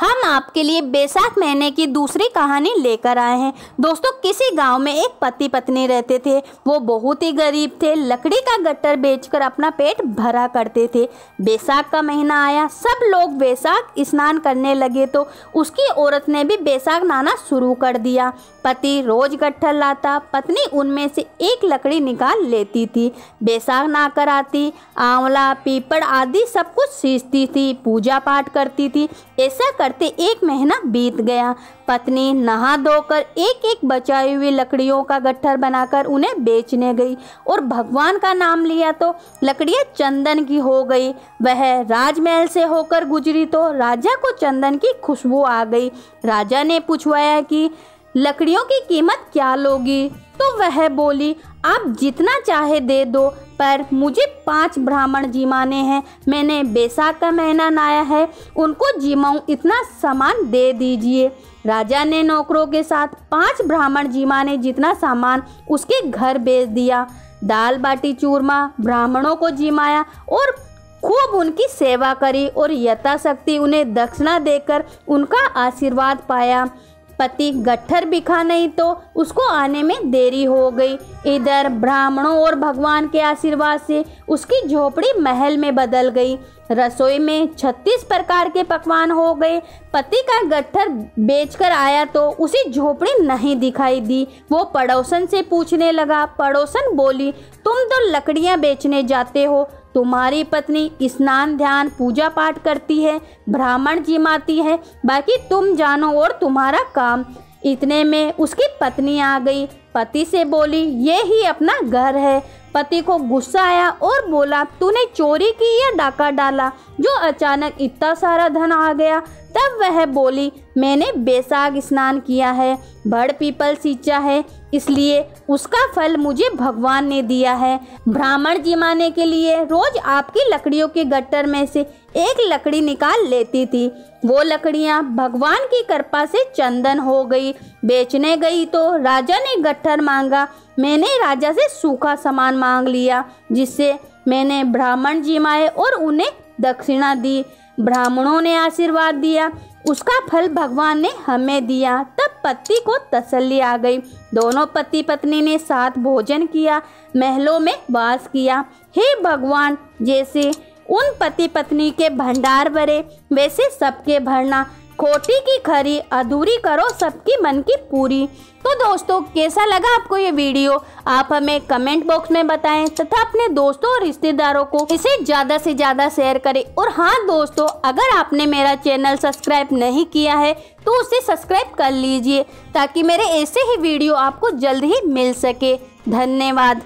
हम आपके लिए बैसाख महीने की दूसरी कहानी लेकर आए हैं। दोस्तों, किसी गाँव में एक पति पत्नी रहते थे। वो बहुत ही गरीब थे। लकड़ी का गट्टर बेचकर अपना पेट भरा करते थे। बैसाख का महीना आया। सब लोग बैसाख स्नान करने लगे तो उसकी औरत ने भी बैसाख नहाना शुरू कर दिया। पति रोज गट्ठर लाता। पत्नी उनमें से एक लकड़ी निकाल लेती थी। बैसाख ना कर आती। आंवला, पीपड़ आदि सब कुछ सींचती थी। पूजा पाठ करती थी। ऐसा करते एक महीना बीत गया। पत्नी नहा धोकर एक एक बचाई हुई लकड़ियों का गट्ठर बनाकर उन्हें बेचने गई और भगवान का नाम लिया तो लकड़ियाँ चंदन की हो गई। वह राजमहल से होकर गुजरी तो राजा को चंदन की खुशबू आ गई। राजा ने पूछवाया कि, लकड़ियों की कीमत क्या लोगी? तो वह बोली, आप जितना चाहे दे दो। पर मुझे पाँच ब्राह्मण जीमाने हैं। मैंने बैसाख का महीना नाया है। उनको जीमाऊँ इतना सामान दे दीजिए। राजा ने नौकरों के साथ पाँच ब्राह्मण जीमाने जितना सामान उसके घर भेज दिया। दाल बाटी चूरमा ब्राह्मणों को जिमाया और खूब उनकी सेवा करी और यथाशक्ति उन्हें दक्षिणा देकर उनका आशीर्वाद पाया। पति गट्ठर बिखा नहीं तो उसको आने में देरी हो गई। इधर ब्राह्मणों और भगवान के आशीर्वाद से उसकी झोपड़ी महल में बदल गई। रसोई में 36 प्रकार के पकवान हो गए। पति का गट्ठर बेचकर आया तो उसे झोपड़ी नहीं दिखाई दी। वो पड़ोसन से पूछने लगा। पड़ोसन बोली, तुम तो लकड़ियाँ बेचने जाते हो। तुम्हारी पत्नी स्नान, ध्यान, पूजा पाठ करती है, ब्राह्मण जिमाती है, बाकी तुम जानो और तुम्हारा काम। इतने में उसकी पत्नी आ गई। पति से बोली, ये ही अपना घर है। पति को गुस्सा आया और बोला, तूने चोरी की या डाका डाला? जो अचानक इतना सारा धन आ गया, तब वह बोली, मैंने बैसाख स्नान किया है, बड़ पीपल सींचा है, इसलिए उसका फल मुझे भगवान ने दिया है। ब्राह्मण जिमाने के लिए रोज आपकी लकड़ियों के गट्टर में से एक लकड़ी निकाल लेती थी। वो लकड़ियाँ भगवान की कृपा से चंदन हो गई, बेचने गई तो राजा ने गट्ठर मांगा। मैंने राजा से सूखा सामान मांग लिया, जिससे मैंने ब्राह्मण जिमाए और उन्हें दक्षिणा दी। ब्राह्मणों ने आशीर्वाद दिया, उसका फल भगवान ने हमें दिया। तब पति को तसल्ली आ गई। दोनों पति पत्नी ने साथ भोजन किया, महलों में वास किया। हे भगवान, जैसे उन पति पत्नी के भंडार भरे वैसे सबके भरना। खोटी की खरी, अधूरी करो सबकी मन की पूरी। तो दोस्तों, कैसा लगा आपको ये वीडियो? आप हमें कमेंट बॉक्स में बताएँ तथा अपने दोस्तों और रिश्तेदारों को इसे ज़्यादा से ज़्यादा शेयर करें। और हाँ दोस्तों, अगर आपने मेरा चैनल सब्सक्राइब नहीं किया है तो उसे सब्सक्राइब कर लीजिए ताकि मेरे ऐसे ही वीडियो आपको जल्द ही मिल सके। धन्यवाद।